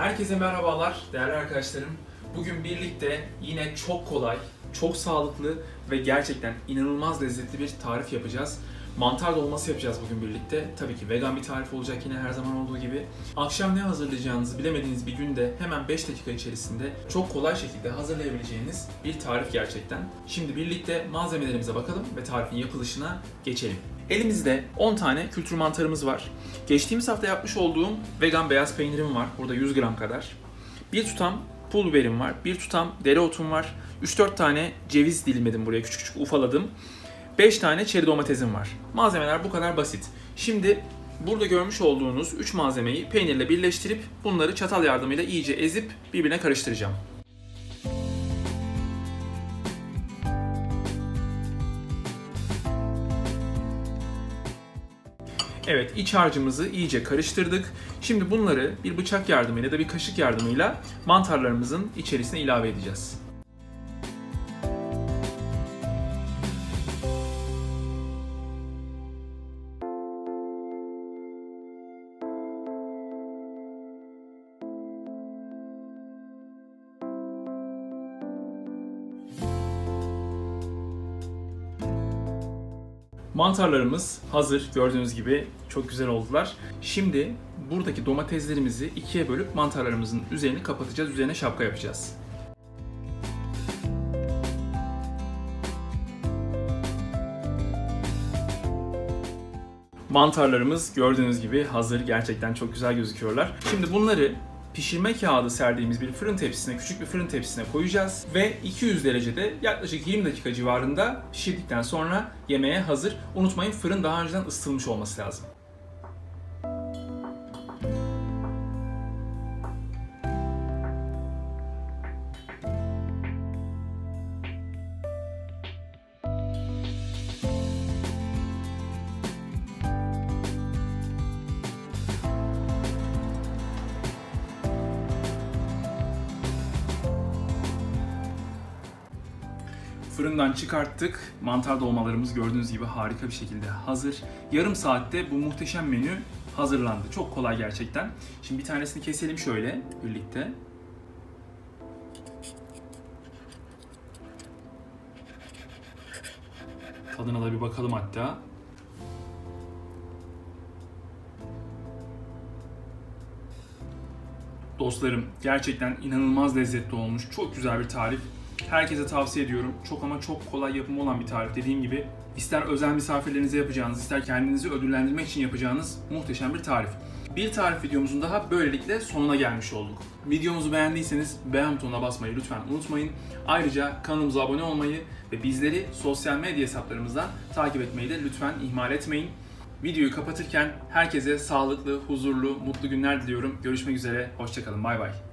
Herkese merhabalar değerli arkadaşlarım. Bugün birlikte yine çok kolay, çok sağlıklı ve gerçekten inanılmaz lezzetli bir tarif yapacağız. Mantar dolması yapacağız bugün birlikte. Tabii ki vegan bir tarif olacak yine her zaman olduğu gibi. Akşam ne hazırlayacağınızı bilemediğiniz bir günde hemen 5 dakika içerisinde çok kolay şekilde hazırlayabileceğiniz bir tarif gerçekten. Şimdi birlikte malzemelerimize bakalım ve tarifin yapılışına geçelim. Elimizde 10 tane kültür mantarımız var. Geçtiğimiz hafta yapmış olduğum vegan beyaz peynirim var. Burada 100 gram kadar. Bir tutam pul biberim var. Bir tutam dereotum var. 3-4 tane ceviz dilimledim buraya küçük küçük ufaladım. 5 tane çeri domatesim var. Malzemeler bu kadar basit. Şimdi burada görmüş olduğunuz 3 malzemeyi peynirle birleştirip bunları çatal yardımıyla iyice ezip birbirine karıştıracağım. Evet iç harcımızı iyice karıştırdık. Şimdi bunları bir bıçak yardımıyla ya da bir kaşık yardımıyla mantarlarımızın içerisine ilave edeceğiz. Mantarlarımız hazır. Gördüğünüz gibi çok güzel oldular. Şimdi buradaki domateslerimizi ikiye bölüp mantarlarımızın üzerini kapatacağız. Üzerine şapka yapacağız. Mantarlarımız gördüğünüz gibi hazır. Gerçekten çok güzel gözüküyorlar. Şimdi bunları pişirme kağıdı serdiğimiz bir fırın tepsisine, küçük bir fırın tepsisine koyacağız ve 200 derecede yaklaşık 20 dakika civarında pişirdikten sonra yemeğe hazır. Unutmayın fırın daha önceden ısıtılmış olması lazım. Fırından çıkarttık. Mantar dolmalarımız gördüğünüz gibi harika bir şekilde hazır. Yarım saatte bu muhteşem menü hazırlandı. Çok kolay gerçekten. Şimdi bir tanesini keselim şöyle birlikte. Tadına da bir bakalım hatta. Dostlarım gerçekten inanılmaz lezzetli olmuş. Çok güzel bir tarif. Herkese tavsiye ediyorum. Çok ama çok kolay yapımı olan bir tarif. Dediğim gibi ister özel misafirlerinize yapacağınız, ister kendinizi ödüllendirmek için yapacağınız muhteşem bir tarif. Bir tarif videomuzun daha böylelikle sonuna gelmiş olduk. Videomuzu beğendiyseniz beğen butonuna basmayı lütfen unutmayın. Ayrıca kanalımıza abone olmayı ve bizleri sosyal medya hesaplarımızdan takip etmeyi de lütfen ihmal etmeyin. Videoyu kapatırken herkese sağlıklı, huzurlu, mutlu günler diliyorum. Görüşmek üzere, hoşçakalın, bay bay.